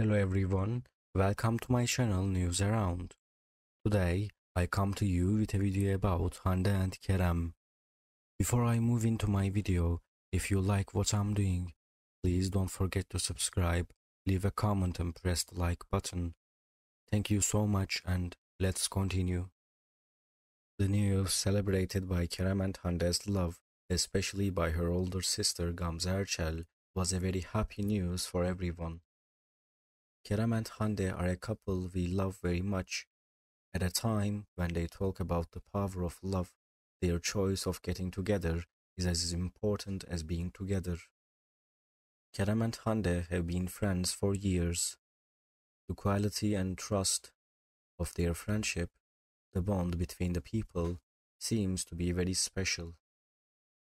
Hello everyone, welcome to my channel News Around. Today I come to you with a video about Hande and Kerem. Before I move into my video, if you like what I'm doing, please don't forget to subscribe, leave a comment and press the like button. Thank you so much and let's continue. The news celebrated by Kerem and Hande's love, especially by her older sister Gamze Erçel, was a very happy news for everyone. Kerem and Hande are a couple we love very much. At a time when they talk about the power of love, their choice of getting together is as important as being together. Kerem and Hande have been friends for years. The quality and trust of their friendship, the bond between the people, seems to be very special.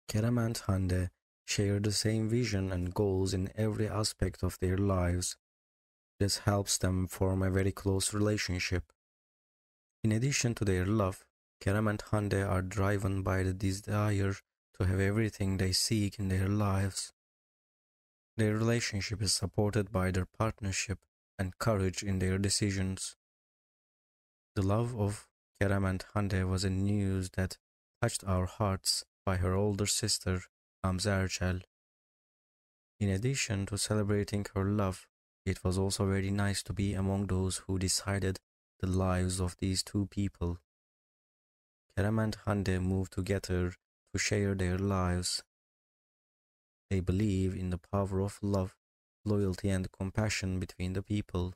Kerem and Hande share the same vision and goals in every aspect of their lives this helps them form a very close relationship. In addition to their love, Kerem and Hande are driven by the desire to have everything they seek in their lives. Their relationship is supported by their partnership and courage in their decisions. The love of Kerem and Hande was a news that touched our hearts by her older sister, Gamze Erçel. In addition to celebrating her love, it was also very nice to be among those who decided the lives of these two people. Kerem and Hande moved together to share their lives. They believe in the power of love, loyalty, and compassion between the people.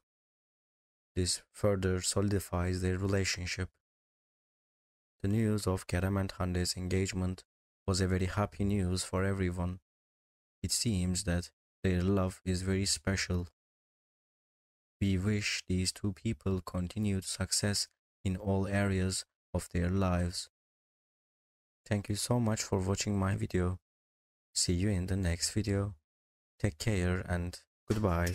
This further solidifies their relationship. The news of Kerem and Hande's engagement was a very happy news for everyone. It seems that their love is very special we wish these two people continued success in all areas of their lives. Thank you so much for watching my video. See you in the next video. Take care and goodbye.